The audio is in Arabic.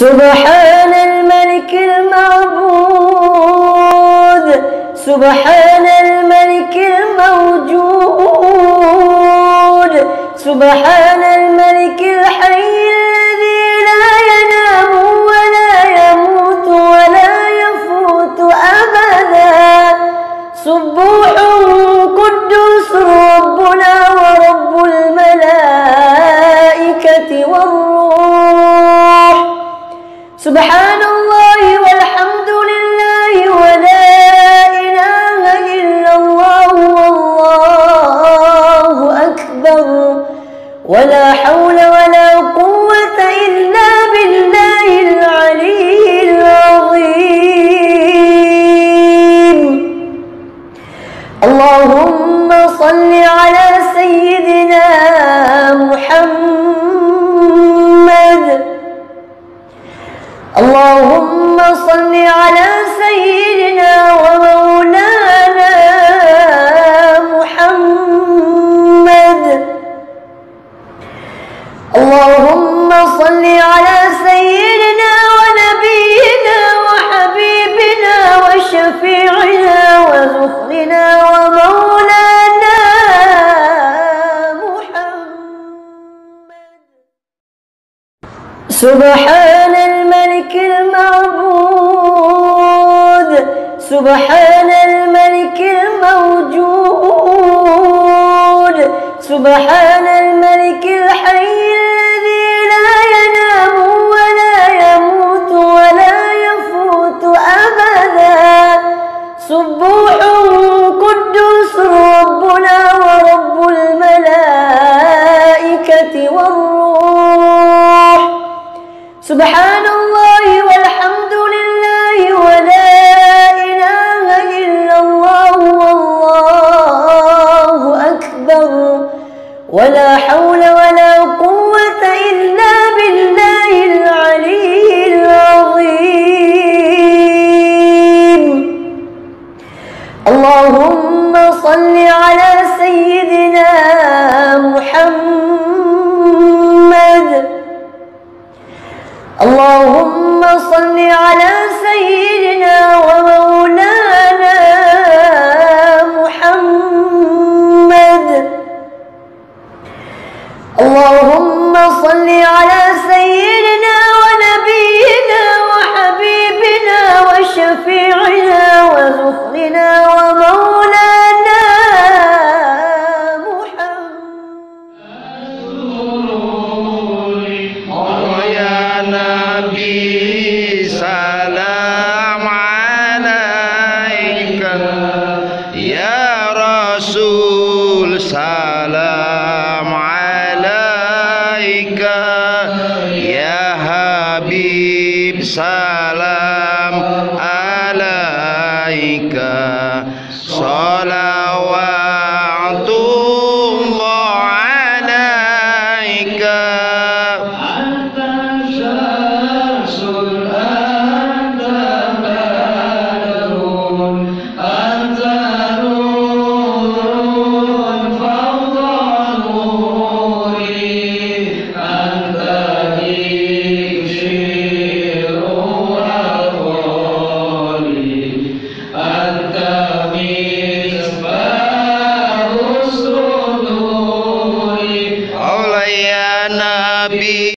سبحان الملك المعبود سبحان الملك الموجود سبحان الملك الحي الذي لا ينام ولا يموت ولا يفوت أبدا. سبوح قدوس ربنا ورب الملائكة والروح. سبحان الله والحمد لله ولا إله إلا الله والله أكبر ولا حول ولا قوة إلا بالله العلي العظيم. اللهم صل على سيدنا اللهم صل على سيدنا ومولانا سبحان الملك المعبود سبحان الملك الموجود سبحان الملك الحي سبحان الله والحمد لله ولا إله إلا الله والله أكبر ولا حول ولا قوة إلا بالله العلي العظيم. اللهم صل على سيدنا اللهم صل على سيدنا ومولانا محمد. اللهم صل على سيدنا ونبينا وحبيبنا وشفيعنا وذخرنا Habib Salam.